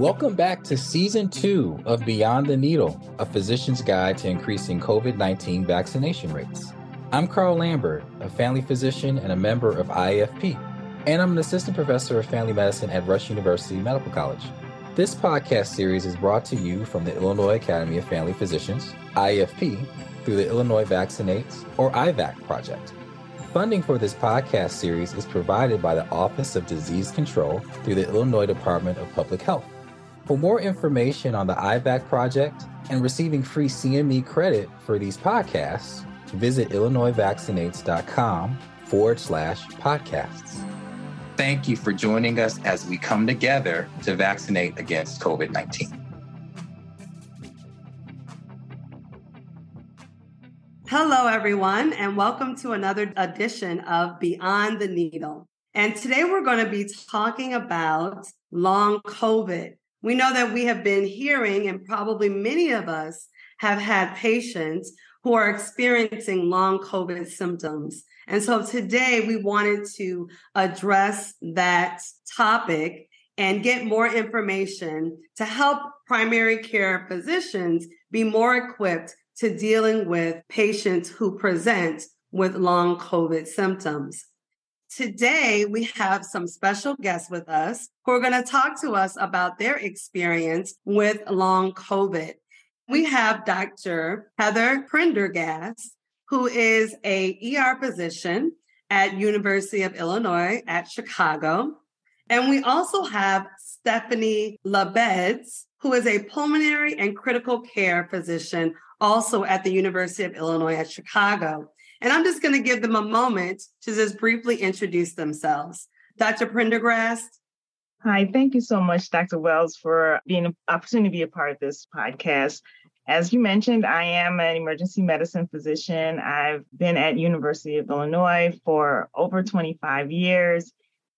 Welcome back to season two of Beyond the Needle, a physician's guide to increasing COVID 19 vaccination rates. I'm Carl Lambert, a family physician and a member of IAFP, and I'm an assistant professor of family medicine at Rush University Medical College. This podcast series is brought to you from the Illinois Academy of Family Physicians, IAFP, through the Illinois Vaccinates, or IVAC project. Funding for this podcast series is provided by the Office of Disease Control through the Illinois Department of Public Health. For more information on the IVAC project and receiving free CME credit for these podcasts, visit illinoisvaccinates.com forward slash podcasts. Thank you for joining us as we come together to vaccinate against COVID 19. Hello, everyone, and welcome to another edition of Beyond the Needle. And today we're going to be talking about long COVID. We know that we have been hearing, and probably many of us have had patients who are experiencing long COVID symptoms. And so today we wanted to address that topic and get more information to help primary care physicians be more equipped to dealing with patients who present with long COVID symptoms. Today, we have some special guests with us who are going to talk to us about their experience with long COVID. We have Dr. Heather Prendergast, who is a ER physician at University of Illinois at Chicago. And we also have Stephanie Labedz, who is a pulmonary and critical care physician also at the University of Illinois at Chicago. And I'm just going to give them a moment to just briefly introduce themselves. Dr. Prendergast. Hi, thank you so much, Dr. Wells, for being an opportunity to be a part of this podcast. As you mentioned, I am an emergency medicine physician. I've been at University of Illinois for over 25 years.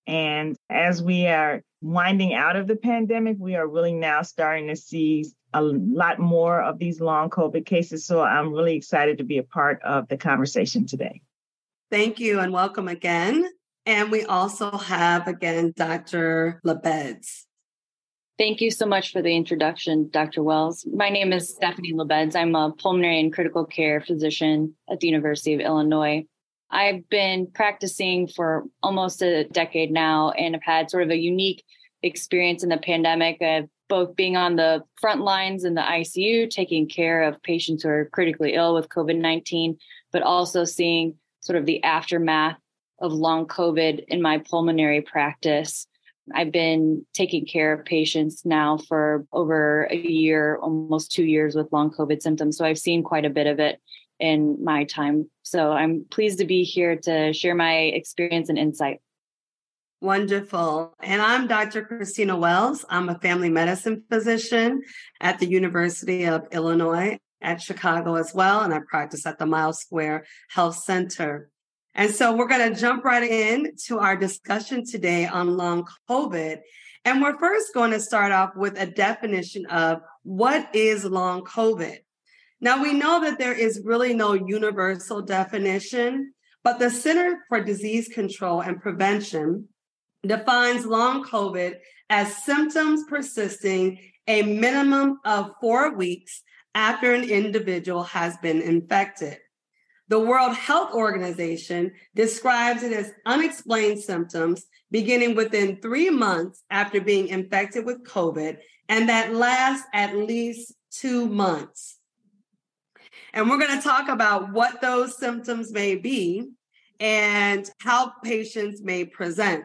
And as we are winding out of the pandemic, we are really now starting to see a lot more of these long COVID cases. So I'm really excited to be a part of the conversation today. Thank you and welcome again. And we also have again Dr. Labedz. Thank you so much for the introduction, Dr. Wells. My name is Stephanie Labedz. I'm a pulmonary and critical care physician at the University of Illinois. I've been practicing for almost a decade now and have had sort of a unique experience in the pandemic of both being on the front lines in the ICU, taking care of patients who are critically ill with COVID 19, but also seeing sort of the aftermath of long COVID in my pulmonary practice. I've been taking care of patients now for over a year, almost two years with long COVID symptoms. So I've seen quite a bit of it in my time. So I'm pleased to be here to share my experience and insight. Wonderful. And I'm Dr. Christina Wells. I'm a family medicine physician at the University of Illinois at Chicago as well. And I practice at the Miles Square Health Center. And so we're going to jump right in to our discussion today on long COVID. And we're first going to start off with a definition of what is long COVID. Now we know that there is really no universal definition, but the Center for Disease Control and Prevention defines long COVID as symptoms persisting a minimum of four weeks after an individual has been infected. The World Health Organization describes it as unexplained symptoms beginning within three months after being infected with COVID and that lasts at least two months. And we're going to talk about what those symptoms may be and how patients may present.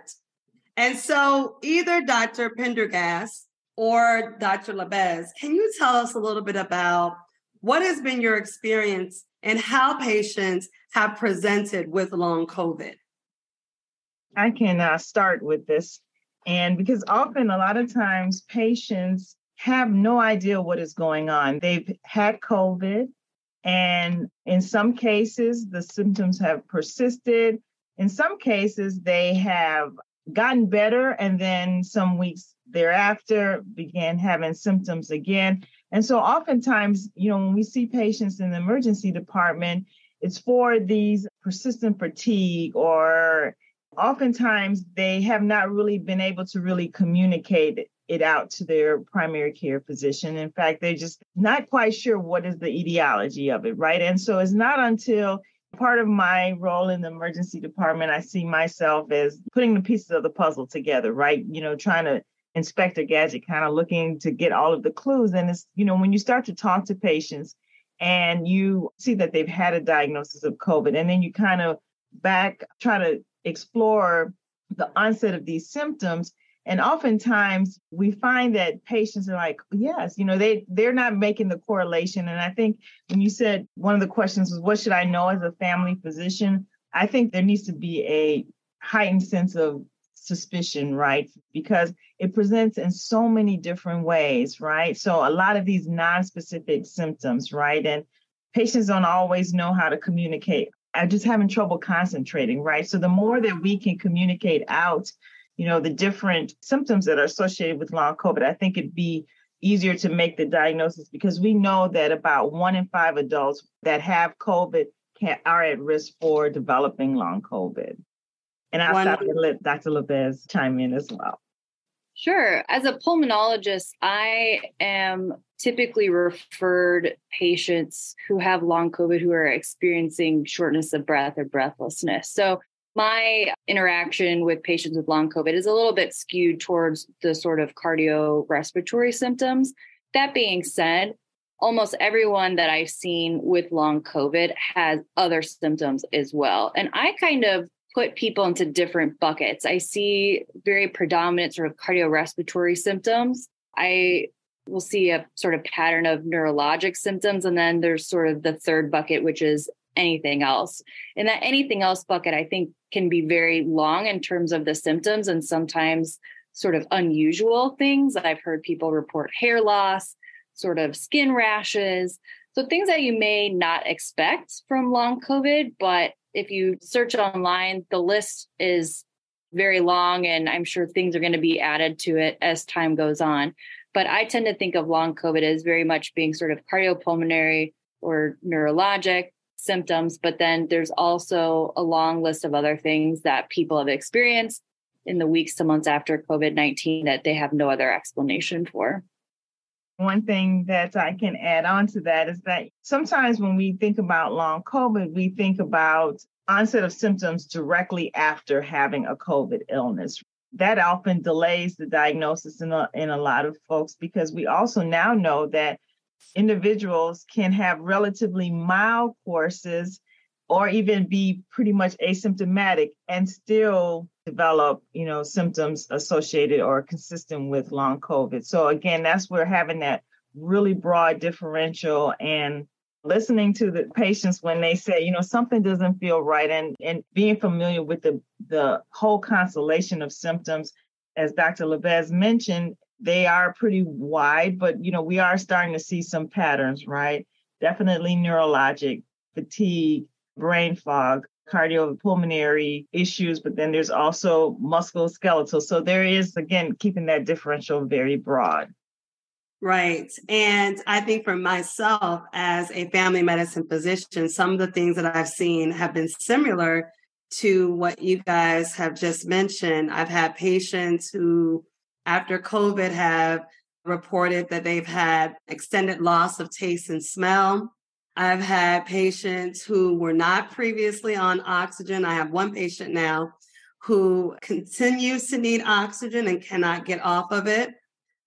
And so either Dr. Prendergast or Dr. Labedz, can you tell us a little bit about what has been your experience and how patients have presented with long COVID? I can uh, start with this. And because often, a lot of times, patients have no idea what is going on. They've had COVID, and in some cases, the symptoms have persisted. In some cases, they have gotten better and then some weeks thereafter began having symptoms again and so oftentimes you know when we see patients in the emergency department it's for these persistent fatigue or oftentimes they have not really been able to really communicate it out to their primary care physician. In fact, they're just not quite sure what is the etiology of it, right? And so it's not until part of my role in the emergency department, I see myself as putting the pieces of the puzzle together, right? You know, trying to Inspector Gadget, kind of looking to get all of the clues. And it's, you know, when you start to talk to patients and you see that they've had a diagnosis of COVID, and then you kind of back try to explore the onset of these symptoms and oftentimes we find that patients are like yes you know they they're not making the correlation. And i think when you said one of the questions was what should i know as a family physician? I think there needs to be a heightened sense of suspicion right? Because it presents in so many different ways right? So a lot of these non-specific symptoms right? And patients don't always know how to communicate. I'm just having trouble concentrating, right? So the more that we can communicate out, you know, the different symptoms that are associated with long COVID, I think it'd be easier to make the diagnosis because we know that about one in five adults that have COVID can, are at risk for developing long COVID. And I'll stop and let Dr. Labedz chime in as well. Sure. As a pulmonologist, I am typically referred patients who have long COVID who are experiencing shortness of breath or breathlessness. So my interaction with patients with long COVID is a little bit skewed towards the sort of cardiorespiratory symptoms. That being said, almost everyone that I've seen with long COVID has other symptoms as well. And I kind of put people into different buckets. I see very predominant sort of cardiorespiratory symptoms. I will see a sort of pattern of neurologic symptoms. And then there's sort of the third bucket, which is anything else. And that anything else bucket, I think, can be very long in terms of the symptoms and sometimes sort of unusual things. I've heard people report hair loss, sort of skin rashes. So things that you may not expect from long COVID, but if you search online, the list is very long, and I'm sure things are going to be added to it as time goes on. But I tend to think of long COVID as very much being sort of cardiopulmonary or neurologic symptoms. But then there's also a long list of other things that people have experienced in the weeks to months after COVID 19 that they have no other explanation for. One thing that I can add on to that is that sometimes when we think about long COVID, we think about onset of symptoms directly after having a COVID illness. That often delays the diagnosis in a, in a lot of folks because we also now know that individuals can have relatively mild courses or even be pretty much asymptomatic and still develop, you know, symptoms associated or consistent with long COVID. So again, that's where having that really broad differential and listening to the patients when they say, you know, something doesn't feel right and and being familiar with the the whole constellation of symptoms as Dr. Labedz mentioned, they are pretty wide, but you know, we are starting to see some patterns, right? Definitely neurologic, fatigue, brain fog, cardiopulmonary issues, but then there's also musculoskeletal. So there is, again, keeping that differential very broad. Right. And I think for myself as a family medicine physician, some of the things that I've seen have been similar to what you guys have just mentioned. I've had patients who, after COVID, have reported that they've had extended loss of taste and smell. I've had patients who were not previously on oxygen. I have one patient now who continues to need oxygen and cannot get off of it.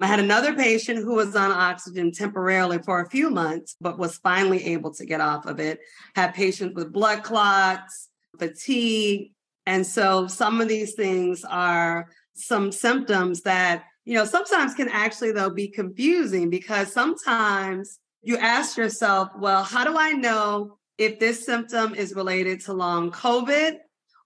I had another patient who was on oxygen temporarily for a few months, but was finally able to get off of it. Had patients with blood clots, fatigue. And so some of these things are some symptoms that, you know, sometimes can actually, though, be confusing because sometimes you ask yourself, well, how do I know if this symptom is related to long COVID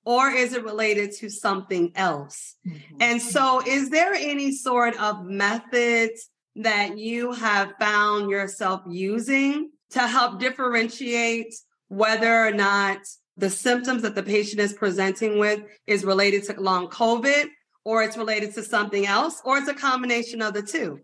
or is it related to something else? Mm-hmm. And so, is there any sort of methods that you have found yourself using to help differentiate whether or not the symptoms that the patient is presenting with is related to long COVID or it's related to something else or it's a combination of the two?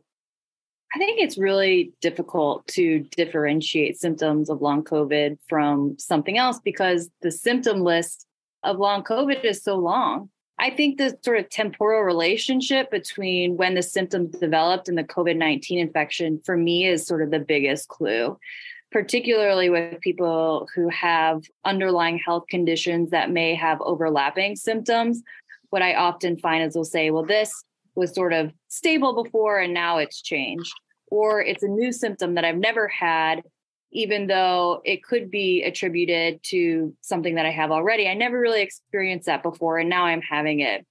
I think it's really difficult to differentiate symptoms of long COVID from something else because the symptom list of long COVID is so long. I think the sort of temporal relationship between when the symptoms developed and the COVID 19 infection for me is sort of the biggest clue, particularly with people who have underlying health conditions that may have overlapping symptoms. What I often find is they'll say, well, this was sort of stable before and now it's changed. Or it's a new symptom that I've never had, even though it could be attributed to something that I have already. I never really experienced that before and now I'm having it.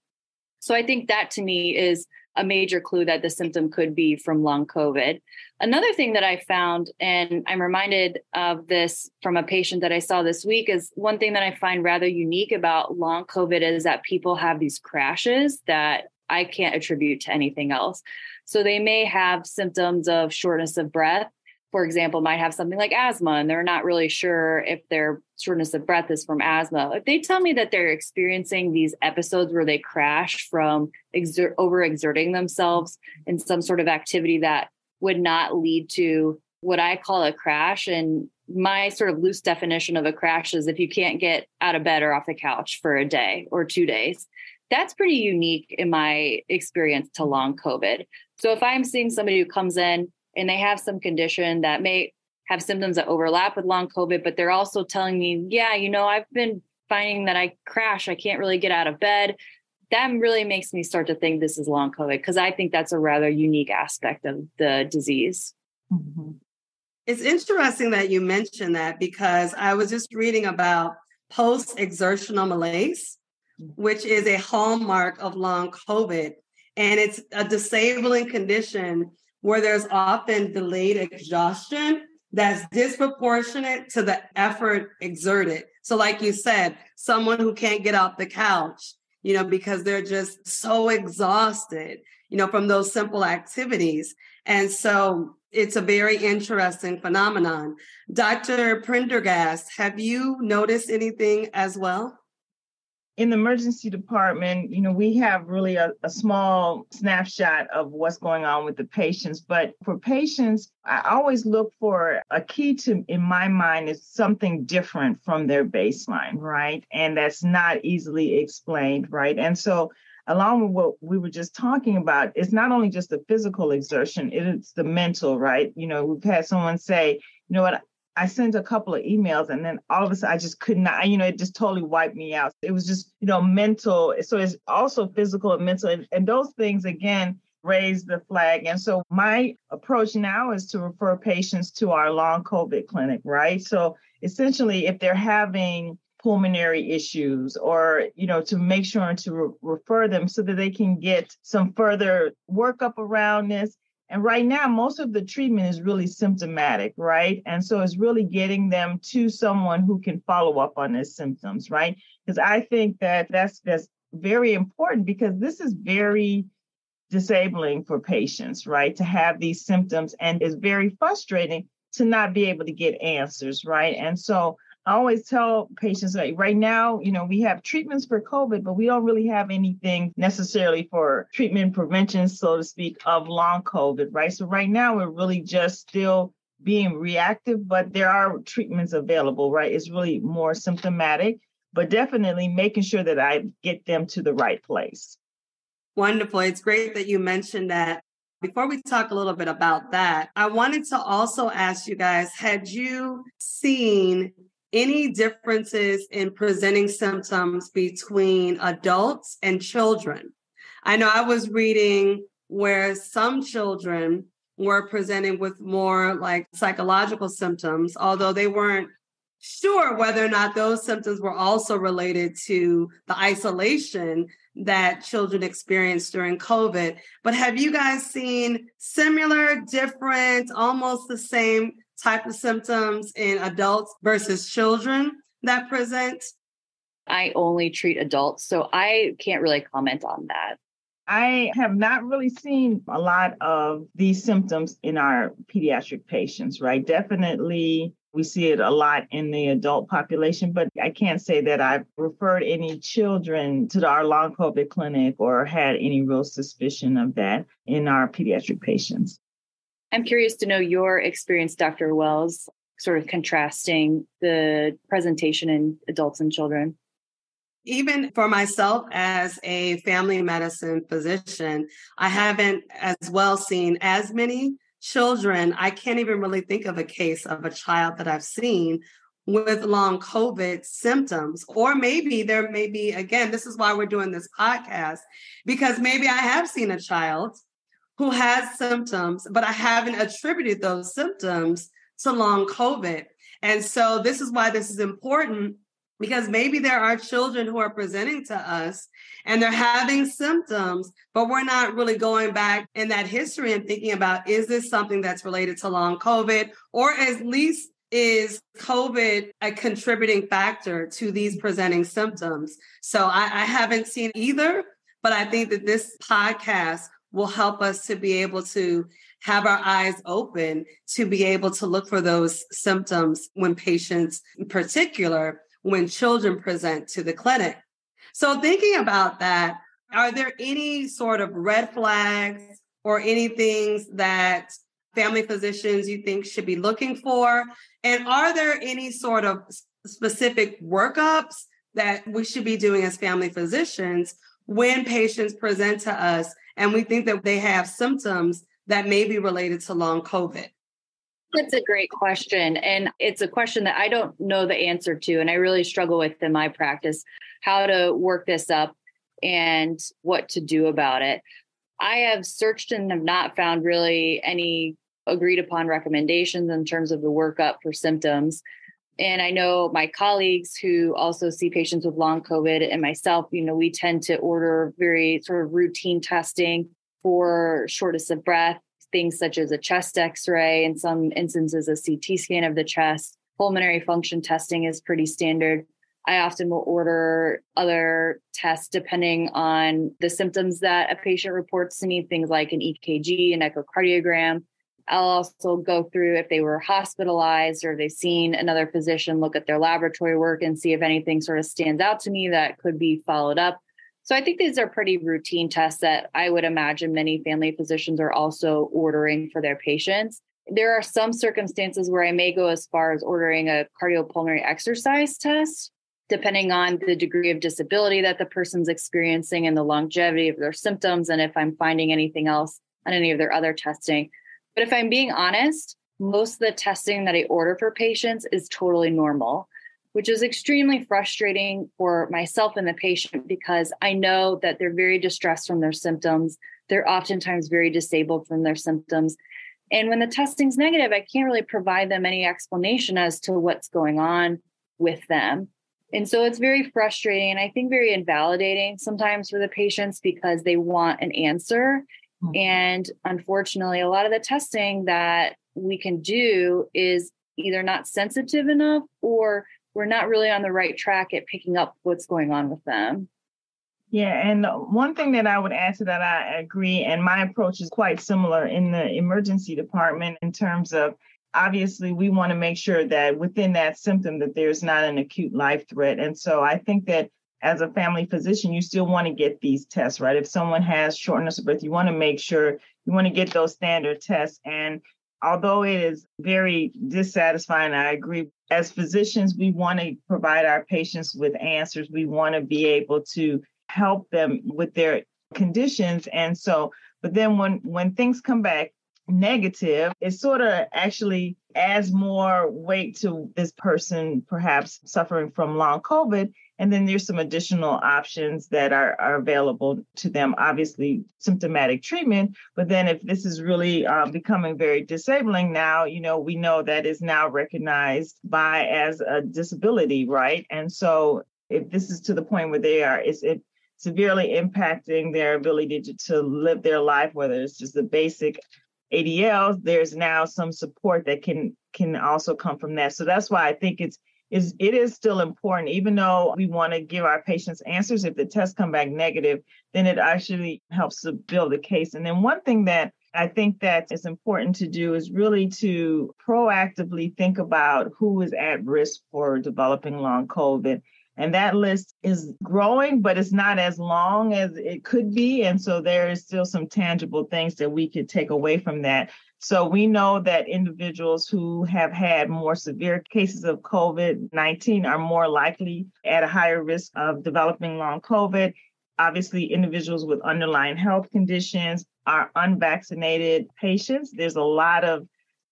So I think that to me is a major clue that the symptom could be from long COVID. Another thing that I found, and I'm reminded of this from a patient that I saw this week, is one thing that I find rather unique about long COVID is that people have these crashes that I can't attribute to anything else. So they may have symptoms of shortness of breath. For example, might have something like asthma, and they're not really sure if their shortness of breath is from asthma. If they tell me that they're experiencing these episodes where they crash from exert, overexerting themselves in some sort of activity that would not lead to what I call a crash, and my sort of loose definition of a crash is if you can't get out of bed or off the couch for a day or two days that's pretty unique in my experience to long COVID. So if I'm seeing somebody who comes in and they have some condition that may have symptoms that overlap with long COVID, but they're also telling me, yeah, you know, I've been finding that I crash, I can't really get out of bed. That really makes me start to think this is long COVID because I think that's a rather unique aspect of the disease. Mm-hmm. It's interesting that you mentioned that because I was just reading about post exertional malaise which is a hallmark of long COVID. And it's a disabling condition where there's often delayed exhaustion that's disproportionate to the effort exerted. So, like you said, someone who can't get off the couch, you know, because they're just so exhausted, you know, from those simple activities. And so it's a very interesting phenomenon. Dr. Prendergast, have you noticed anything as well? In the emergency department, you know, we have really a, a, small snapshot of what's going on with the patients. But for patients, I always look for a key to, in my mind, is something different from their baseline, right? And that's not easily explained, right? And so, along with what we were just talking about, it's not only just the physical exertion, it's the mental, right? You know, we've had someone say, you know what, I sent a couple of emails and then all of a sudden I just could not, you know, it just totally wiped me out. It was just, you know, mental. So it's also physical and mental. And, and those things, again, raise the flag. And so my approach now is to refer patients to our long COVID clinic, right? So essentially, if they're having pulmonary issues or you know to make sure and to re- refer them so that they can get some further workup around this and right now, most of the treatment is really symptomatic, right? And so it's really getting them to someone who can follow up on their symptoms, right? Because I think that that's that's very important because this is very disabling for patients, right? To have these symptoms and it's very frustrating to not be able to get answers, right? And so I always tell patients like right now, you know, we have treatments for COVID, but we don't really have anything necessarily for treatment prevention, so to speak, of long COVID, right? So right now we're really just still being reactive, but there are treatments available, right? It's really more symptomatic, but definitely making sure that I get them to the right place. Wonderful. It's great that you mentioned that. Before we talk a little bit about that, I wanted to also ask you guys had you seen any differences in presenting symptoms between adults and children. I know I was reading where some children were presenting with more like psychological symptoms, although they weren't sure whether or not those symptoms were also related to the isolation that children experienced during COVID. But have you guys seen similar, different, almost the same type of symptoms in adults versus children that present? I only treat adults, so I can't really comment on that. I have not really seen a lot of these symptoms in our pediatric patients, right? Definitely we see it a lot in the adult population, but I can't say that I've referred any children to our long COVID clinic or had any real suspicion of that in our pediatric patients. I'm curious to know your experience, Dr. Wells, sort of contrasting the presentation in adults and children. even for myself as a family medicine physician, I haven't as well seen as many children. I can't even really think of a case of a child that I've seen with long COVID symptoms. Or maybe there may be, again, this is why we're doing this podcast, because maybe I have seen a child who has symptoms, but I haven't attributed those symptoms to long COVID. And so this is why this is important because maybe there are children who are presenting to us and they're having symptoms, but we're not really going back in that history and thinking about is this something that's related to long COVID or at least is COVID a contributing factor to these presenting symptoms? So I, I haven't seen either, but I think that this podcast will help us to be able to have our eyes open to be able to look for those symptoms when patients, in particular, when children present to the clinic. So, thinking about that, are there any sort of red flags or any things that family physicians you think should be looking for? And are there any sort of specific workups that we should be doing as family physicians when patients present to us and we think that they have symptoms that may be related to long COVID? That's a great question. And it's a question that I don't know the answer to. And I really struggle with in my practice how to work this up and what to do about it. I have searched and have not found really any agreed upon recommendations in terms of the workup for symptoms. And I know my colleagues who also see patients with long COVID and myself, you know, we tend to order very sort of routine testing for shortness of breath, things such as a chest x ray, in some instances, a CT scan of the chest. Pulmonary function testing is pretty standard. I often will order other tests depending on the symptoms that a patient reports to me, things like an EKG, an echocardiogram. I'll also go through if they were hospitalized or they've seen another physician look at their laboratory work and see if anything sort of stands out to me that could be followed up. So I think these are pretty routine tests that I would imagine many family physicians are also ordering for their patients. There are some circumstances where I may go as far as ordering a cardiopulmonary exercise test, depending on the degree of disability that the person's experiencing and the longevity of their symptoms, and if I'm finding anything else on any of their other testing. But if I'm being honest, most of the testing that I order for patients is totally normal, which is extremely frustrating for myself and the patient because I know that they're very distressed from their symptoms. They're oftentimes very disabled from their symptoms. And when the testing's negative, I can't really provide them any explanation as to what's going on with them. And so it's very frustrating and I think very invalidating sometimes for the patients because they want an answer Mm-hmm. And unfortunately, a lot of the testing that we can do is either not sensitive enough or we're not really on the right track at picking up what's going on with them. Yeah, and one thing that I would add to that, I agree, and my approach is quite similar in the emergency department in terms of obviously we want to make sure that within that symptom that there's not an acute life threat. And so I think that as a family physician, you still want to get these tests, right? If someone has shortness of breath, you want to make sure you want to get those standard tests. And although it is very dissatisfying, I agree. As physicians, we want to provide our patients with answers. We want to be able to help them with their conditions. And so, but then when when things come back negative, it sort of actually adds more weight to this person perhaps suffering from long COVID and then there's some additional options that are, are available to them. Obviously, symptomatic treatment. But then if this is really uh, becoming very disabling now, you know, we know that is now recognized by as a disability, right? And so if this is to the point where they are, it's it severely impacting their ability to, to live their life, whether it's just the basic ADLs, there's now some support that can can also come from that. So that's why I think it's is it is still important even though we want to give our patients answers if the tests come back negative then it actually helps to build a case and then one thing that I think that is important to do is really to proactively think about who is at risk for developing long COVID. And that list is growing, but it's not as long as it could be. And so there is still some tangible things that we could take away from that. So we know that individuals who have had more severe cases of COVID 19 are more likely at a higher risk of developing long COVID. Obviously, individuals with underlying health conditions are unvaccinated patients. There's a lot of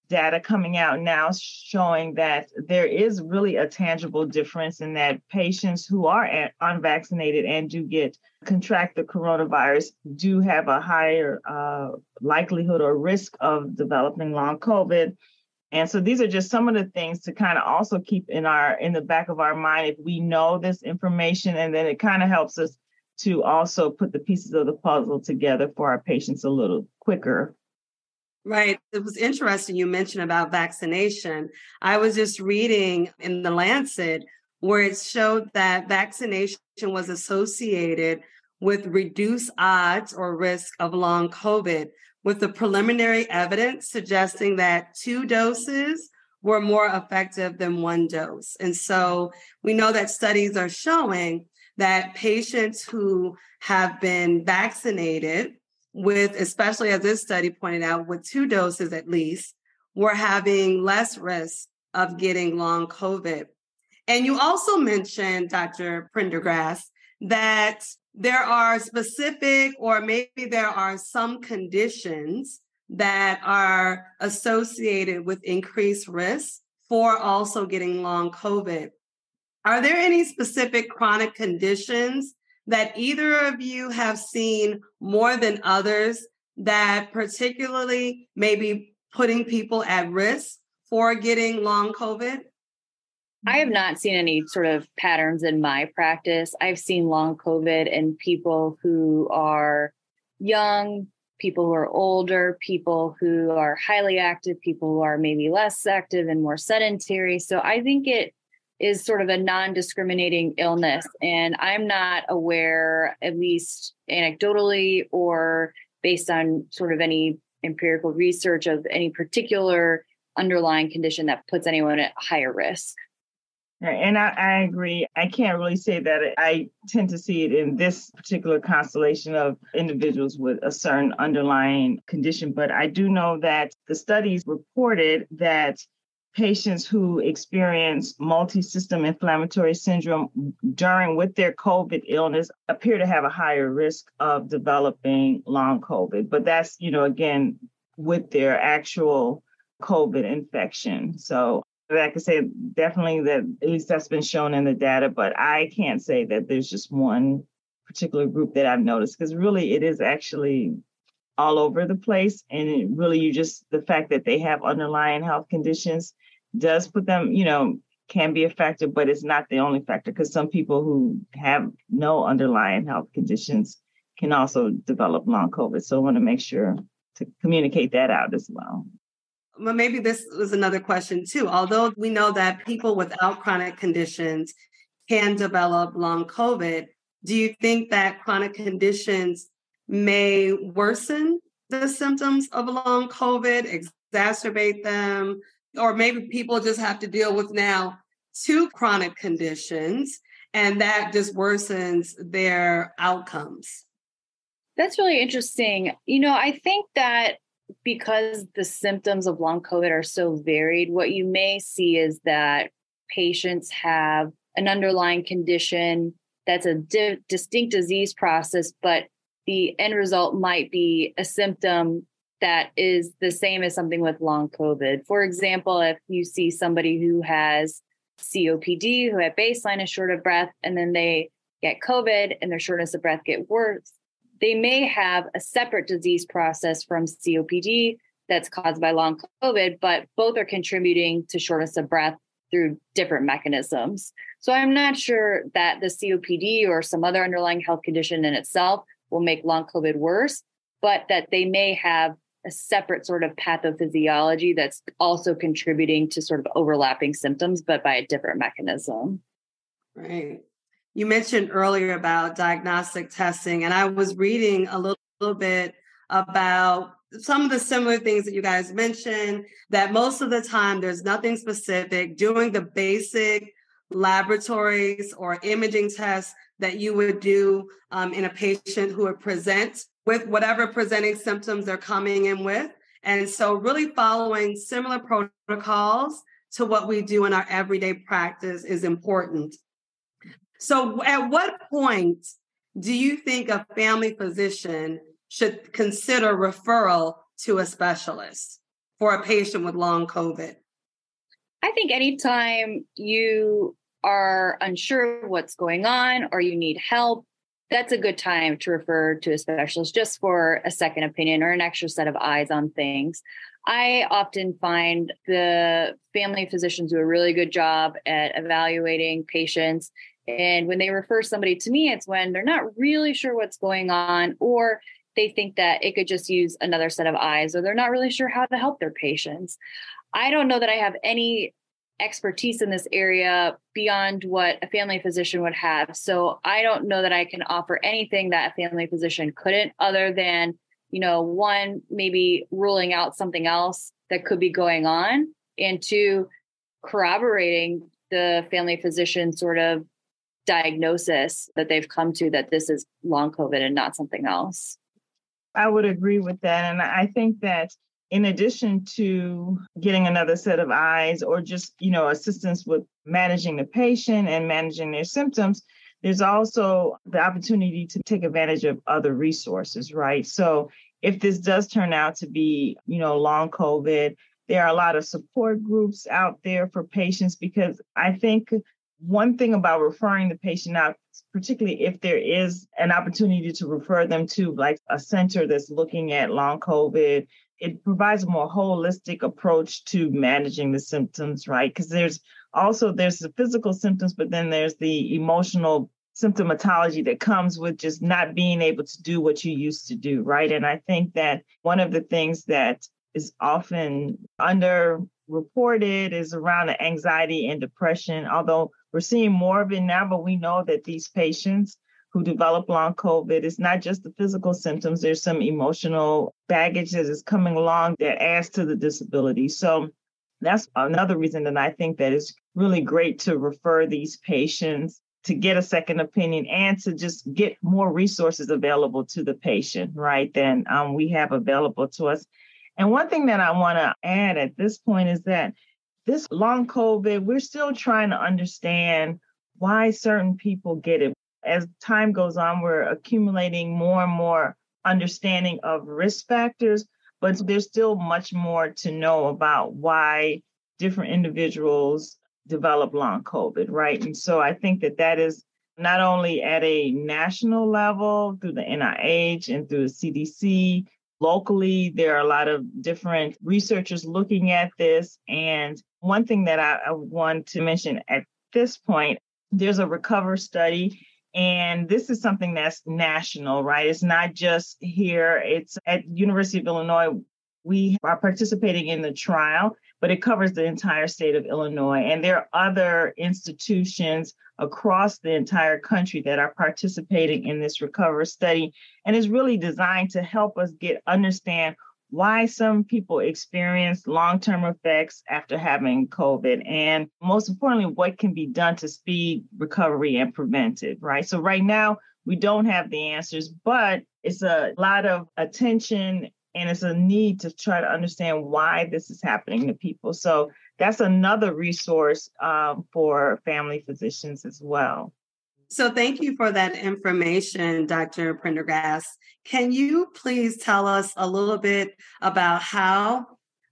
data coming out now showing that there is really a tangible difference in that patients who are unvaccinated and do get contract the coronavirus do have a higher uh, likelihood or risk of developing long covid. And so these are just some of the things to kind of also keep in our in the back of our mind if we know this information and then it kind of helps us to also put the pieces of the puzzle together for our patients a little quicker Right. It was interesting you mentioned about vaccination. I was just reading in the Lancet where it showed that vaccination was associated with reduced odds or risk of long COVID, with the preliminary evidence suggesting that two doses were more effective than one dose. And so we know that studies are showing that patients who have been vaccinated with, especially as this study pointed out, with two doses at least, we're having less risk of getting long COVID. And you also mentioned, Dr. Prendergast, that there are specific, or maybe there are some conditions that are associated with increased risk for also getting long COVID. Are there any specific chronic conditions that either of you have seen more than others that particularly maybe putting people at risk for getting long COVID? I have not seen any sort of patterns in my practice. I've seen long COVID in people who are young, people who are older, people who are highly active, people who are maybe less active and more sedentary. So I think it is sort of a non-discriminating illness. And i'm not aware at least anecdotally or based on sort of any empirical research of any particular underlying condition that puts anyone at higher risk. And I, I, agree. I can't really say that I tend to see it in this particular constellation of individuals with a certain underlying condition, but I do know that the studies reported that patients who experience multi-system inflammatory syndrome during with their covid illness appear to have a higher risk of developing long covid but that's you know again with their actual covid infection so I can say definitely that at least that's been shown in the data, but I can't say that there's just one particular group that I've noticed because really it is actually all over the place. And it really, you just, the fact that they have underlying health conditions does put them, you know, can be a factor, but it's not the only factor because some people who have no underlying health conditions can also develop long COVID. So I want to make sure to communicate that out as well. Well, maybe this was another question too. Although we know that people without chronic conditions can develop long COVID, do you think that chronic conditions may worsen the symptoms of long COVID, exacerbate them, or maybe people just have to deal with now two chronic conditions and that just worsens their outcomes. That's really interesting. You know, I think that because the symptoms of long COVID are so varied, what you may see is that patients have an underlying condition that's a di- distinct disease process, but the end result might be a symptom that is the same as something with long COVID. For example, if you see somebody who has COPD, who at baseline is short of breath, and then they get COVID and their shortness of breath get worse, they may have a separate disease process from COPD that's caused by long COVID, but both are contributing to shortness of breath through different mechanisms. So I'm not sure that the COPD or some other underlying health condition in itself will make long COVID worse, but that they may have a separate sort of pathophysiology that's also contributing to sort of overlapping symptoms, but by a different mechanism. Right. You mentioned earlier about diagnostic testing, and I was reading a little, little bit about some of the similar things that you guys mentioned that most of the time there's nothing specific doing the basic laboratories or imaging tests that you would do um, in a patient who would present with whatever presenting symptoms they're coming in with. And so, really following similar protocols to what we do in our everyday practice is important. So, at what point do you think a family physician should consider referral to a specialist for a patient with long COVID? I think anytime you are unsure what's going on or you need help, that's a good time to refer to a specialist just for a second opinion or an extra set of eyes on things. I often find the family physicians do a really good job at evaluating patients. And when they refer somebody to me, it's when they're not really sure what's going on or they think that it could just use another set of eyes or they're not really sure how to help their patients. I don't know that I have any expertise in this area beyond what a family physician would have. So I don't know that I can offer anything that a family physician couldn't, other than, you know, one, maybe ruling out something else that could be going on, and two, corroborating the family physician sort of diagnosis that they've come to that this is long COVID and not something else. I would agree with that. And I think that in addition to getting another set of eyes or just you know assistance with managing the patient and managing their symptoms there's also the opportunity to take advantage of other resources right? So if this does turn out to be you know long covid there are a lot of support groups out there for patients because i think one thing about referring the patient out particularly if there is an opportunity to refer them to like a center that's looking at long covid it provides a more holistic approach to managing the symptoms, right? Because there's also there's the physical symptoms, but then there's the emotional symptomatology that comes with just not being able to do what you used to do, right? And I think that one of the things that is often underreported is around the anxiety and depression, although we're seeing more of it now, but we know that these patients who develop long COVID. It's not just the physical symptoms, there's some emotional baggage that is coming along that adds to the disability. So that's another reason that I think that it's really great to refer these patients to get a second opinion and to just get more resources available to the patient, right, than um, we have available to us. And one thing that I want to add at this point is that this long COVID, we're still trying to understand why certain people get it as time goes on, we're accumulating more and more understanding of risk factors, but there's still much more to know about why different individuals develop long COVID, right? And so I think that that is not only at a national level through the NIH and through the CDC, locally, there are a lot of different researchers looking at this. And one thing that I, I want to mention at this point, there's a recover study and this is something that's national, right? It's not just here. It's at University of Illinois. We are participating in the trial, but it covers the entire state of Illinois. And there are other institutions across the entire country that are participating in this recover study. And it's really designed to help us get understand why some people experience long term effects after having COVID, and most importantly, what can be done to speed recovery and prevent it, right? So, right now, we don't have the answers, but it's a lot of attention and it's a need to try to understand why this is happening to people. So, that's another resource um, for family physicians as well. So thank you for that information, Dr. Prendergast. Can you please tell us a little bit about how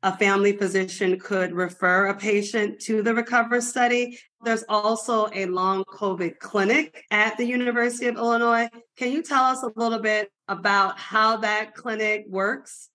a family physician could refer a patient to the Recover study? There's also a long COVID clinic at the University of Illinois. Can you tell us a little bit about how that clinic works?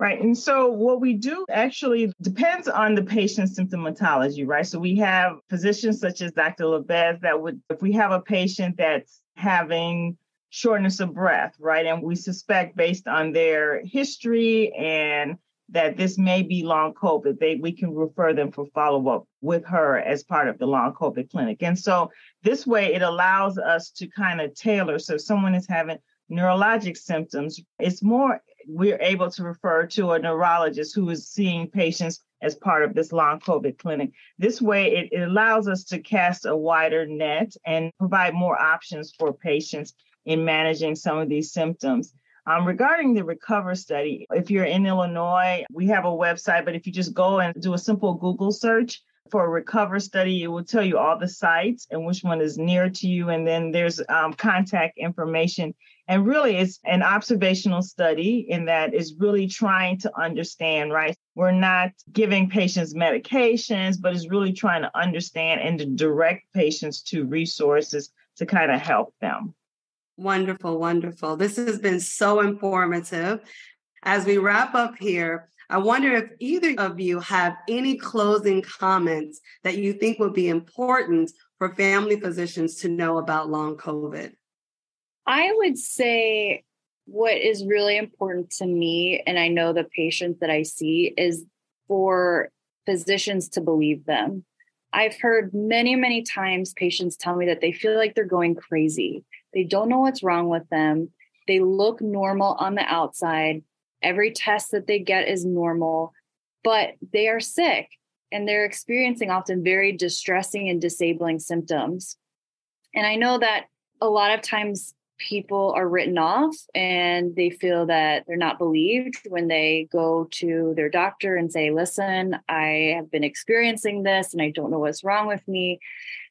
Right. And so what we do actually depends on the patient's symptomatology, right? So we have physicians such as Dr. Labedz that would, if we have a patient that's having shortness of breath, right? And we suspect based on their history and that this may be long COVID, they we can refer them for follow-up with her as part of the long COVID clinic. And so this way it allows us to kind of tailor. So if someone is having neurologic symptoms, it's more we're able to refer to a neurologist who is seeing patients as part of this long COVID clinic. This way, it, it allows us to cast a wider net and provide more options for patients in managing some of these symptoms. Um, regarding the Recover study, if you're in Illinois, we have a website, but if you just go and do a simple Google search, for a recover study, it will tell you all the sites and which one is near to you. And then there's um, contact information. And really, it's an observational study in that is really trying to understand, right? We're not giving patients medications, but it's really trying to understand and to direct patients to resources to kind of help them. Wonderful, wonderful. This has been so informative. As we wrap up here, I wonder if either of you have any closing comments that you think would be important for family physicians to know about long COVID. I would say what is really important to me, and I know the patients that I see, is for physicians to believe them. I've heard many, many times patients tell me that they feel like they're going crazy. They don't know what's wrong with them. They look normal on the outside, Every test that they get is normal, but they are sick and they're experiencing often very distressing and disabling symptoms. And I know that a lot of times people are written off and they feel that they're not believed when they go to their doctor and say, Listen, I have been experiencing this and I don't know what's wrong with me.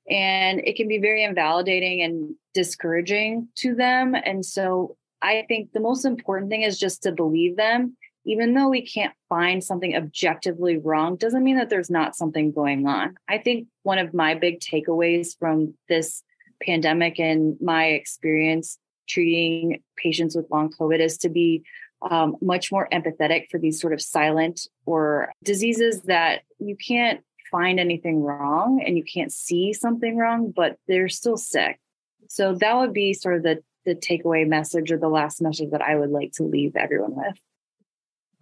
And it can be very invalidating and discouraging to them. And so I think the most important thing is just to believe them. Even though we can't find something objectively wrong, doesn't mean that there's not something going on. I think one of my big takeaways from this pandemic and my experience treating patients with long COVID is to be um, much more empathetic for these sort of silent or diseases that you can't find anything wrong and you can't see something wrong, but they're still sick. So that would be sort of the the takeaway message or the last message that I would like to leave everyone with.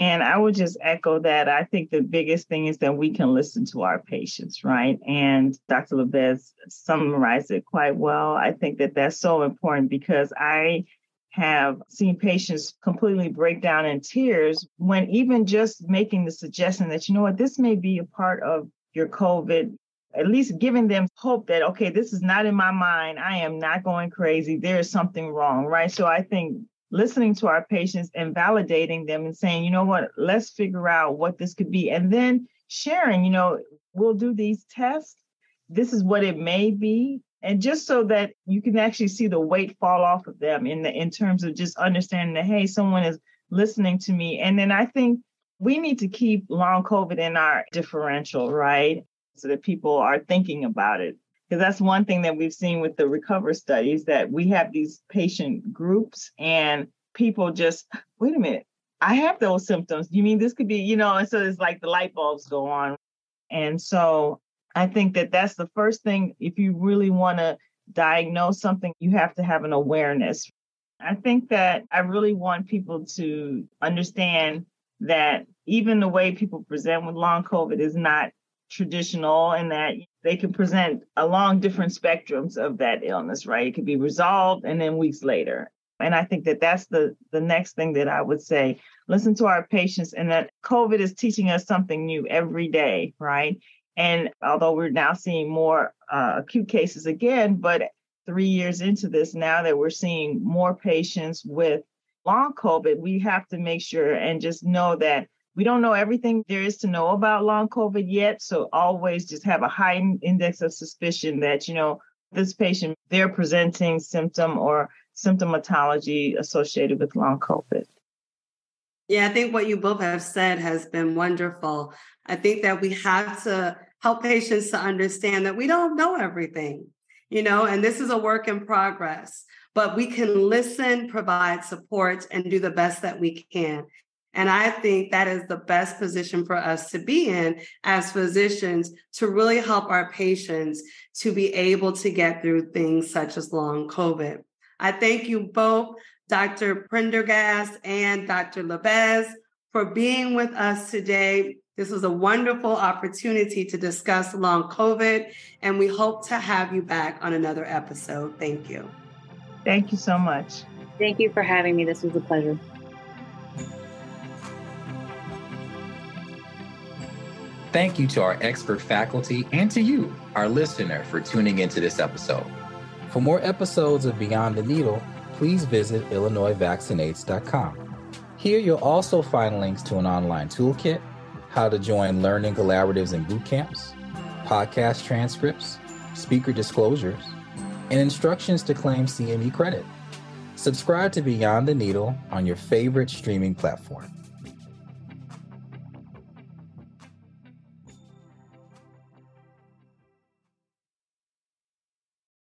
And I would just echo that. I think the biggest thing is that we can listen to our patients, right? And Dr. Labedz summarized it quite well. I think that that's so important because I have seen patients completely break down in tears when even just making the suggestion that, you know what, this may be a part of your COVID at least giving them hope that okay this is not in my mind i am not going crazy there is something wrong right so i think listening to our patients and validating them and saying you know what? Let's figure out what this could be. And then sharing you know we'll do these tests. This is what it may be. And just so that you can actually see the weight fall off of them in the in terms of just understanding that hey someone is listening to me. And then i think we need to keep long covid in our differential right? So that people are thinking about it. Because that's one thing that we've seen with the recover studies that we have these patient groups and people just, wait a minute, I have those symptoms. You mean this could be, you know, and so it's like the light bulbs go on. And so I think that that's the first thing. If you really want to diagnose something, you have to have an awareness. I think that I really want people to understand that even the way people present with long COVID is not traditional in that they can present along different spectrums of that illness, right? It could be resolved and then weeks later. And I think that that's the the next thing that I would say. Listen to our patients, and that COVID is teaching us something new every day, right? And although we're now seeing more uh, acute cases again, but three years into this, now that we're seeing more patients with long COVID, we have to make sure and just know that we don't know everything there is to know about long COVID yet. So always just have a high index of suspicion that, you know, this patient, they're presenting symptom or symptomatology associated with long COVID. Yeah, I think what you both have said has been wonderful. I think that we have to help patients to understand that we don't know everything, you know, and this is a work in progress, but we can listen, provide support, and do the best that we can. And I think that is the best position for us to be in as physicians to really help our patients to be able to get through things such as long COVID. I thank you both, Dr. Prendergast and Dr. Labedz, for being with us today. This was a wonderful opportunity to discuss long COVID, and we hope to have you back on another episode. Thank you. Thank you so much. Thank you for having me. This was a pleasure. Thank you to our expert faculty and to you, our listener, for tuning into this episode. For more episodes of Beyond the Needle, please visit IllinoisVaccinates.com. Here you'll also find links to an online toolkit, how to join learning collaboratives and boot camps, podcast transcripts, speaker disclosures, and instructions to claim CME credit. Subscribe to Beyond the Needle on your favorite streaming platform.